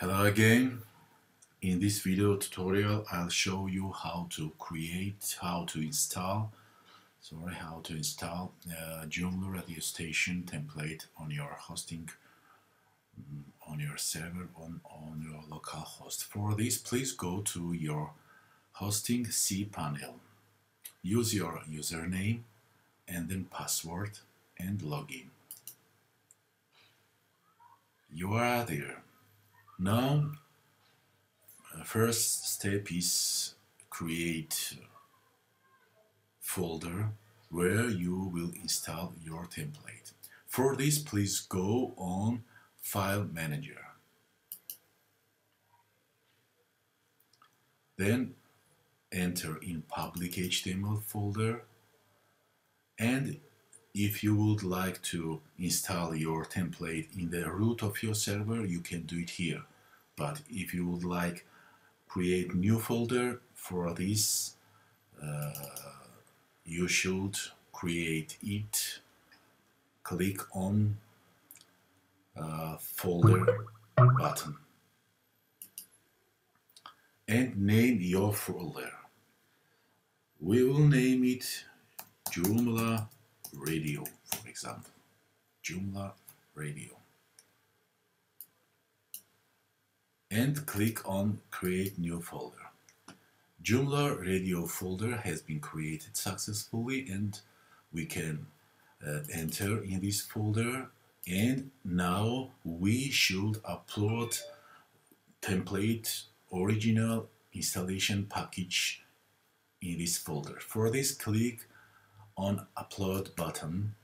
Hello again. In this video tutorial I'll show you how to create, how to install, sorry, how to install a Joomla radio station template on your hosting, mm, on your server, on, on your local host. For this please go to your hosting cPanel. Use your username and then password and login. You are there. Now, uh, first step is create folder where you will install your template. For this, please go on File Manager. Then enter in public HTML folder and if you would like to install your template in the root of your server you can do it here. But if you would like create new folder for this uh, you should create it click on uh, folder button. And name your folder. We will name it Joomla radio, for example. Joomla radio. And click on create new folder. Joomla radio folder has been created successfully and we can uh, enter in this folder and now we should upload template original installation package in this folder. For this click on upload button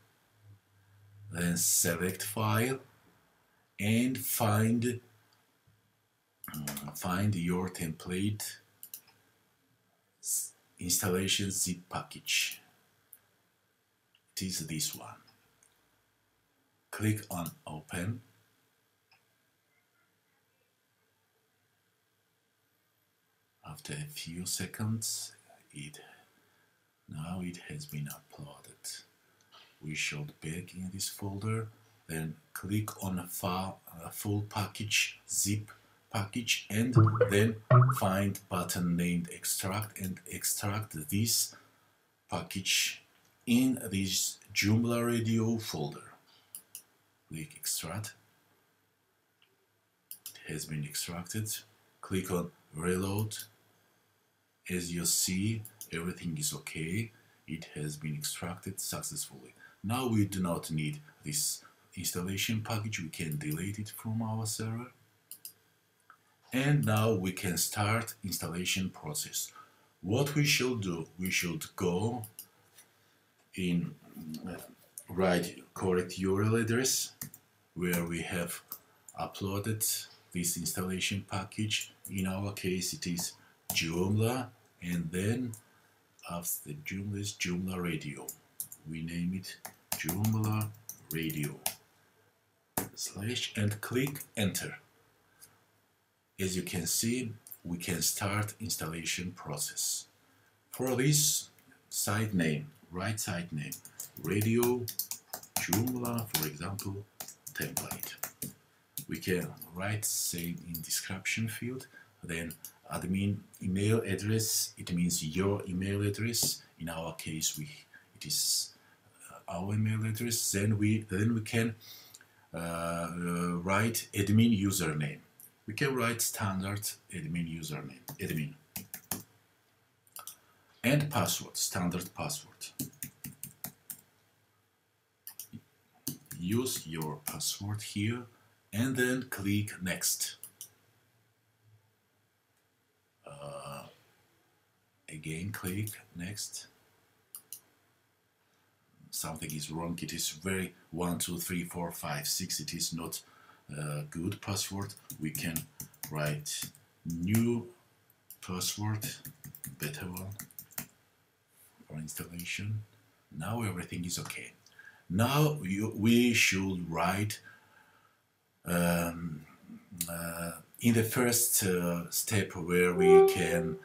then select file and find um, find your template installation zip package. It is this one. Click on open. After a few seconds it now it has been uploaded. We should back in this folder, then click on a file, a full package, zip package, and then find button named extract and extract this package in this Joomla Radio folder. Click extract. It has been extracted. Click on reload. As you see, everything is okay. It has been extracted successfully. Now we do not need this installation package. We can delete it from our server. And now we can start installation process. What we should do we should go in uh, write correct URL address where we have uploaded this installation package. In our case it is Joomla. And then of the Joomla's Joomla Radio. We name it Joomla Radio slash and click enter. As you can see, we can start installation process. For this site name, right site name, radio Joomla, for example, template. We can write same in description field, then admin email address it means your email address. In our case we it is uh, our email address. Then we then we can uh, uh, write admin username. We can write standard admin username admin. And password standard password. Use your password here and then click next again click next. Something is wrong. It is very one two three four five six. It is not a good password. We can write new password better one for installation. Now everything is okay. Now you, we should write um, uh, in the first uh, step where we can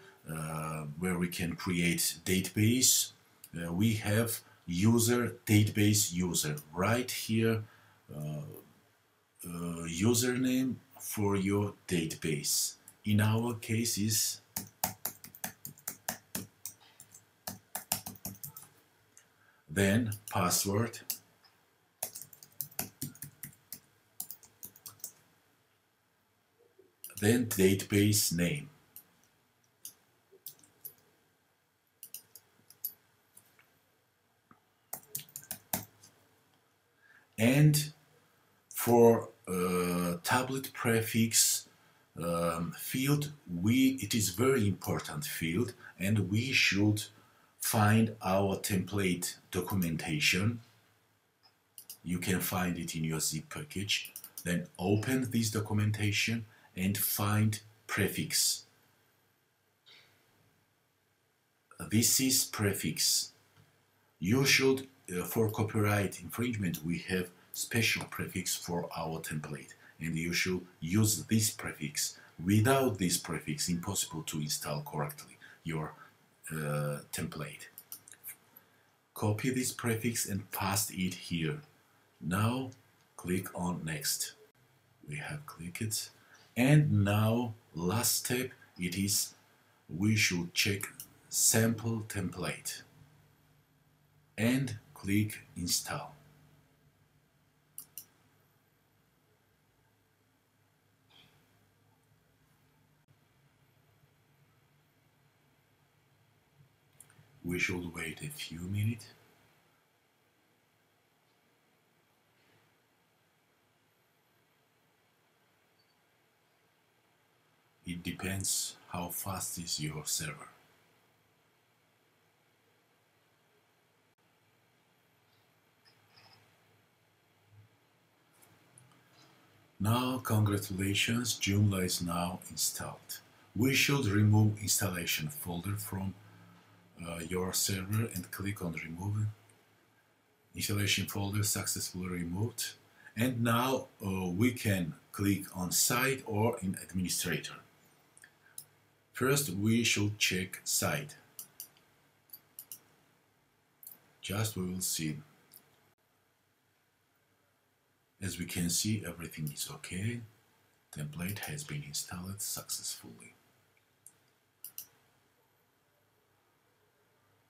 where we can create database. Uh, we have user database user right here uh, username for your database. In our case is then password then database name and for uh, tablet prefix um, field we it is very important field and we should find our template documentation. You can find it in your zip package. Then open this documentation and find prefix. This is prefix. You should uh, for copyright infringement we have special prefix for our template. And you should use this prefix. Without this prefix impossible to install correctly your uh, template. Copy this prefix and paste it here. Now click on next. We have clicked. And now last step it is we should check sample template. And click install. We should wait a few minutes. It depends how fast is your server. Now congratulations, Joomla is now installed. We should remove installation folder from uh, your server and click on remove. Installation folder successfully removed. And now uh, we can click on site or in administrator. First we should check site. Just we will see as we can see, everything is okay. Template has been installed successfully.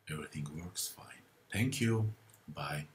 Everything works fine. Thank you. Bye.